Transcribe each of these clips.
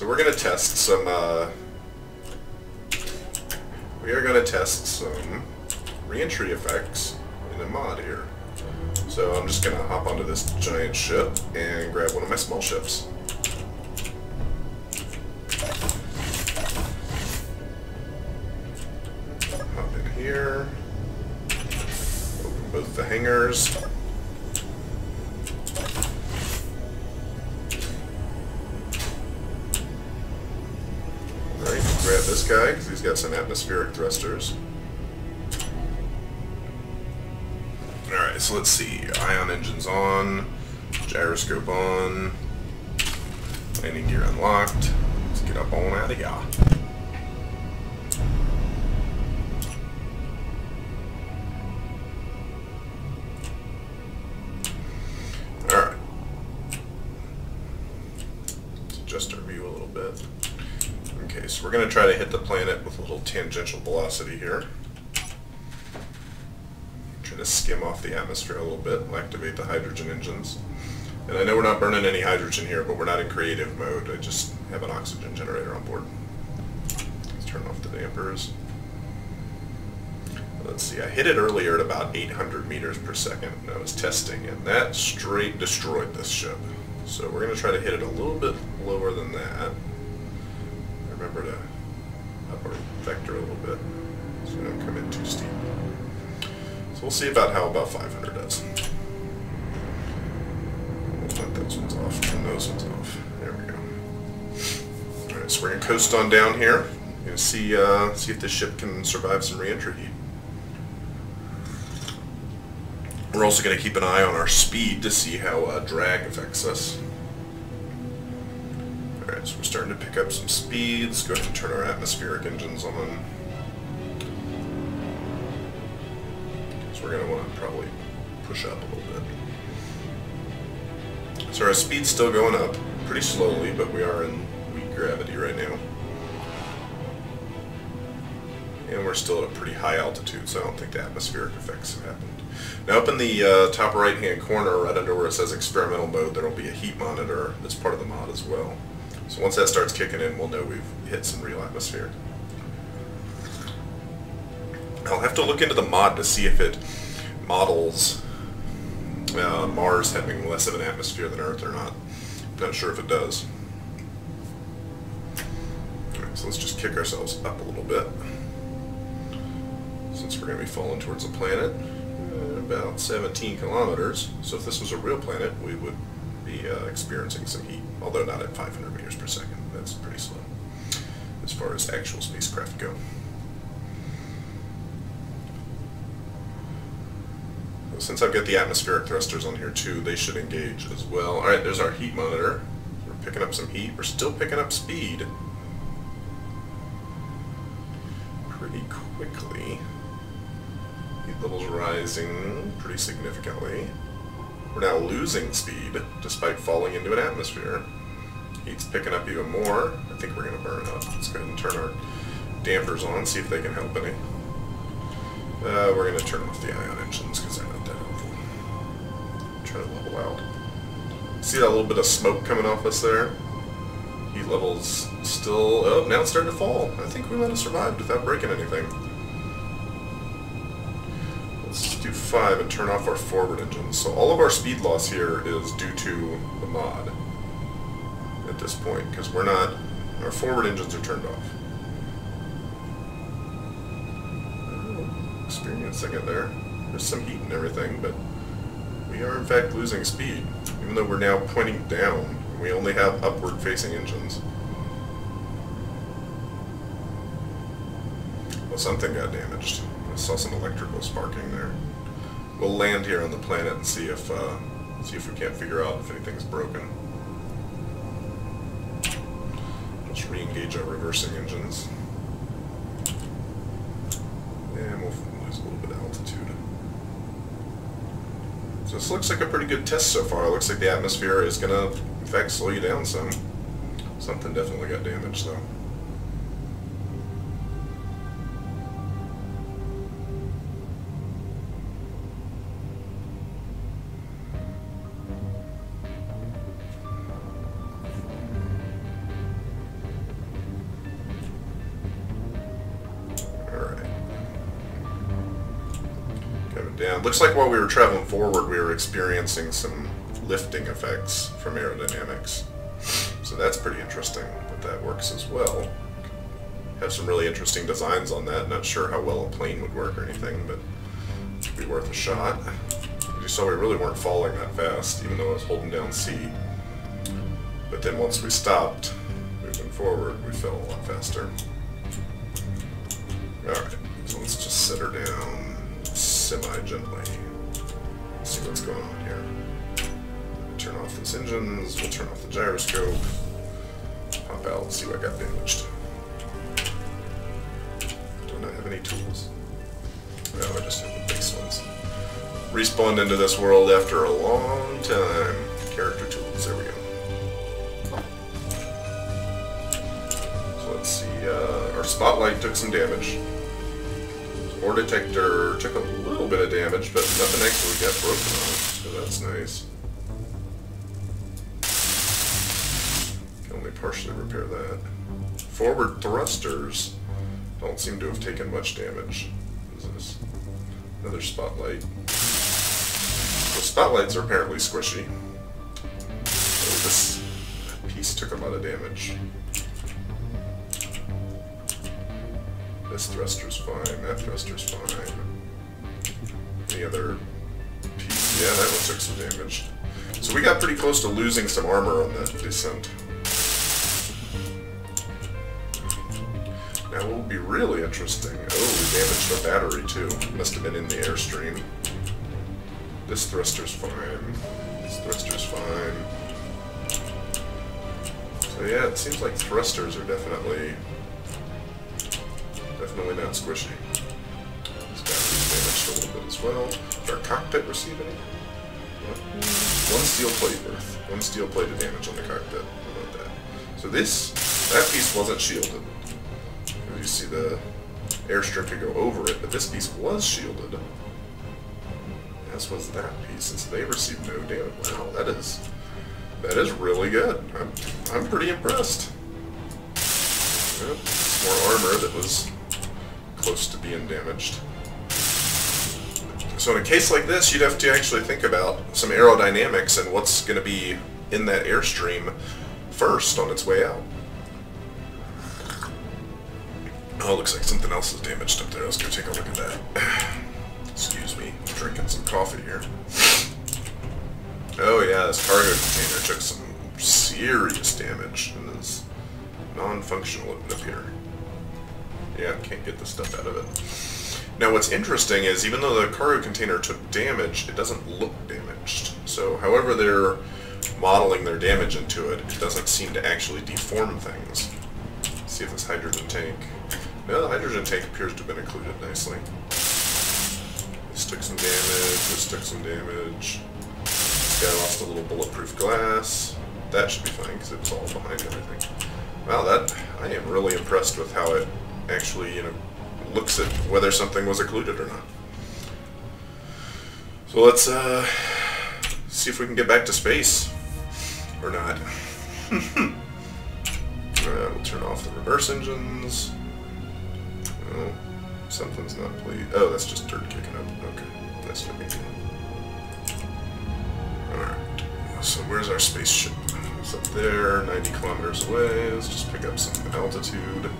So we're going to test some, uh, we are going to test some reentry effects in a mod here. So I'm just going to hop onto this giant ship and grab one of my small ships. Hop in here. Open both the hangars. Guy because he's got some atmospheric thrusters. Alright, so let's see. Ion engines on, gyroscope on, landing gear unlocked. Let's get up on out of here. We're going to try to hit the planet with a little tangential velocity here. Try to skim off the atmosphere a little bit, and activate the hydrogen engines. And I know we're not burning any hydrogen here, but we're not in creative mode. I just have an oxygen generator on board. Let's turn off the dampers. Let's see, I hit it earlier at about 800 meters per second. and I was testing, and that straight destroyed this ship. So we're going to try to hit it a little bit lower than that. Remember to up our vector a little bit so we don't come in too steep. So we'll see about how about 500 does. We'll let those ones off and those ones off. There we go. Alright, so we're going to coast on down here. To see, uh, see if this ship can survive some re-entry heat. We're also going to keep an eye on our speed to see how uh, drag affects us. Alright, so we're starting to pick up some speeds. Go ahead and turn our atmospheric engines on. So we're going to want to probably push up a little bit. So our speed's still going up, pretty slowly, but we are in weak gravity right now. And we're still at a pretty high altitude, so I don't think the atmospheric effects have happened. Now up in the uh, top right hand corner, right under where it says experimental mode, there will be a heat monitor that's part of the mod as well. So once that starts kicking in, we'll know we've hit some real atmosphere. I'll have to look into the mod to see if it models uh, Mars having less of an atmosphere than Earth or not. Not sure if it does. Alright, so let's just kick ourselves up a little bit. Since we're going to be falling towards the planet, uh, about 17 kilometers. So if this was a real planet, we would be uh, experiencing some heat, although not at 500 meters per second. That's pretty slow as far as actual spacecraft go. Since I've got the atmospheric thrusters on here too, they should engage as well. Alright, there's our heat monitor. We're picking up some heat. We're still picking up speed. Pretty quickly. Heat levels rising pretty significantly. We're now losing speed despite falling into an atmosphere. Heat's picking up even more. I think we're going to burn up. Let's go ahead and turn our dampers on, see if they can help any. Uh, we're going to turn off the ion engines because they're not that helpful. Try to level out. See that little bit of smoke coming off us there? Heat levels still... Oh, now it's starting to fall. I think we might have survived without breaking anything. 5 and turn off our forward engines. So all of our speed loss here is due to the mod at this point, because we're not... Our forward engines are turned off. Experiencing it there. There's some heat and everything, but we are in fact losing speed, even though we're now pointing down. We only have upward-facing engines. Well, something got damaged. I saw some electrical sparking there. We'll land here on the planet and see if uh, see if we can't figure out if anything's broken. Let's re-engage our reversing engines. And we'll lose a little bit of altitude. So this looks like a pretty good test so far. It looks like the atmosphere is going to, in fact, slow you down some. Something definitely got damaged, though. Down. Looks like while we were traveling forward, we were experiencing some lifting effects from aerodynamics. So that's pretty interesting that that works as well. Have some really interesting designs on that. Not sure how well a plane would work or anything, but it could be worth a shot. As you saw, we really weren't falling that fast, even though I was holding down C. But then once we stopped moving forward, we fell a lot faster. Alright, so let's just set her down semi-gently. See what's going on here. Turn off those engines, we'll turn off the gyroscope. Pop out and see what got damaged. Do not have any tools. No, I just have the base ones. Respawned into this world after a long time. Character tools, there we go. So let's see, uh, our spotlight took some damage. Ore detector took a little bit of damage, but nothing actually got broken on it, so that's nice. Can only partially repair that. Forward thrusters don't seem to have taken much damage. What is this? Another spotlight. The spotlights are apparently squishy. So this piece took a lot of damage. This thruster's fine, that thruster's fine. Any other piece? Yeah, that one took some damage. So we got pretty close to losing some armor on that descent. Now what will be really interesting... Oh, we damaged our battery too. Must have been in the airstream. This thruster's fine. This thruster's fine. So yeah, it seems like thrusters are definitely Definitely not squishy. This battery's damaged a little bit as well. Did our cockpit receive any? One steel plate worth. One steel plate of damage on the cockpit. How about that? So this, that piece wasn't shielded. You see the airstrip could go over it, but this piece was shielded. As was that piece, so they received no damage. Wow, that is that is really good. I'm I'm pretty impressed. Yep, more armor that was close to being damaged. So in a case like this, you'd have to actually think about some aerodynamics and what's going to be in that airstream first on its way out. Oh, looks like something else is damaged up there. Let's go take a look at that. Excuse me, I'm drinking some coffee here. Oh yeah, this cargo container took some serious damage and is non-functional, would appear. Yeah, can't get the stuff out of it. Now what's interesting is even though the cargo container took damage, it doesn't look damaged. So however they're modeling their damage into it, it doesn't seem to actually deform things. Let's see if this hydrogen tank... No, the hydrogen tank appears to have been occluded nicely. This took some damage, this took some damage. This guy lost a little bulletproof glass. That should be fine because it was all behind everything. Wow, that... I am really impressed with how it actually, you know, looks at whether something was occluded or not. So let's uh, see if we can get back to space. Or not. uh, we'll turn off the reverse engines. Oh, something's not pleased. Oh, that's just dirt kicking up. Okay, that's no. Alright, so where's our spaceship? It's up there, 90 kilometers away. Let's just pick up some altitude.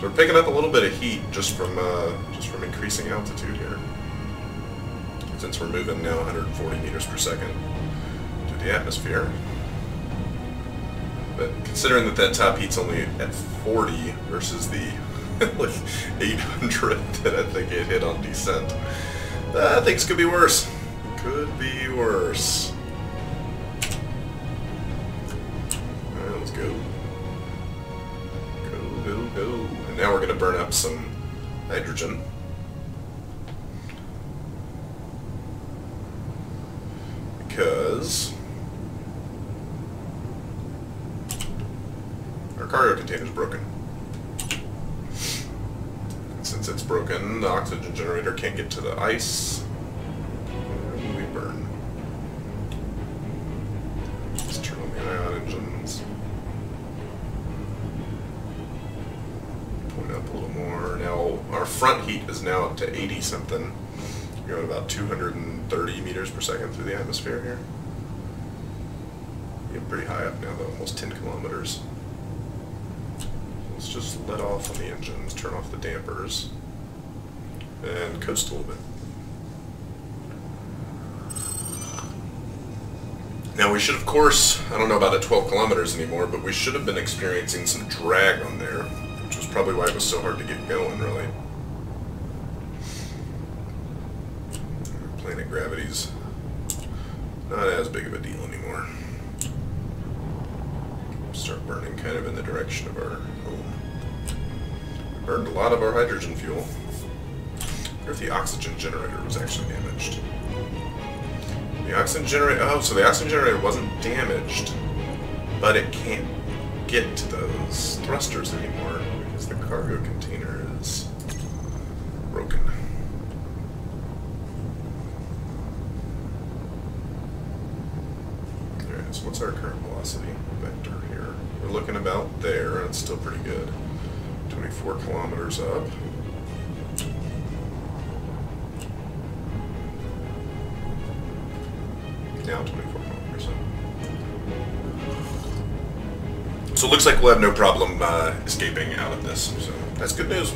So we're picking up a little bit of heat just from uh, just from increasing altitude here. Since we're moving now 140 meters per second to the atmosphere. But considering that that top heat's only at 40 versus the like 800 that I think it hit on descent, uh, things could be worse. Could be worse. We're going to burn up some hydrogen. Because our cargo container is broken. Since it's broken, the oxygen generator can't get to the ice. Is now up to 80 something. Going about 230 meters per second through the atmosphere here. You're pretty high up now, though, almost 10 kilometers. Let's just let off on the engines, turn off the dampers, and coast a little bit. Now we should, of course, I don't know about at 12 kilometers anymore, but we should have been experiencing some drag on there, which was probably why it was so hard to get going, really. Planet gravity's not as big of a deal anymore. Start burning kind of in the direction of our home. Burned a lot of our hydrogen fuel. Or if the oxygen generator was actually damaged. The oxygen generator, oh, so the oxygen generator wasn't damaged, but it can't get to those thrusters anymore because the cargo container is broken. Alright, so what's our current velocity vector here? We're looking about there, and it's still pretty good. 24 kilometers up. Now 24 kilometers up. So it looks like we'll have no problem uh, escaping out of this, so that's good news.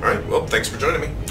Alright, well, thanks for joining me.